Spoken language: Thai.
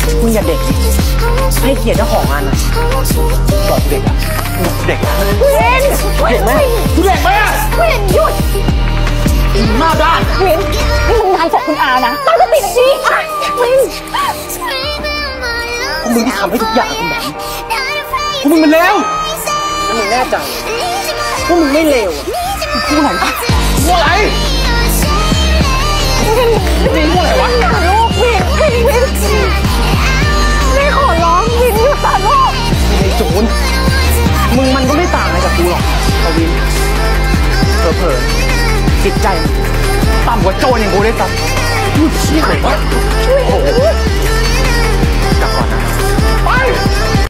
พี่ทำไมมึงอย่าเด็กดิให้เกียรติเจ้าของงานหน่อยบอกเด็กอะเด็กอะเวนเด็กไหมเด็กไหมอะเวนหยุดหน้าด้านเวนนี่มึงงานของคุณอานะตั้งสติหน่อยดิเวนพวกมึงที่ทำให้ทุกอย่างเป็นแบบนี้พวกมึงมันเลวแล้วมึงแน่ใจพวกมึงไม่เลวอะมึงพูดอะไรวะพูดอะไร มึงมันก็ไม่ต่างอะไรกับกูหรอกกวินเผลอๆจิตใจต่ำกว่าโจรอย่างกูได้วยซ้ำพูดเชี่ยอะไรวะ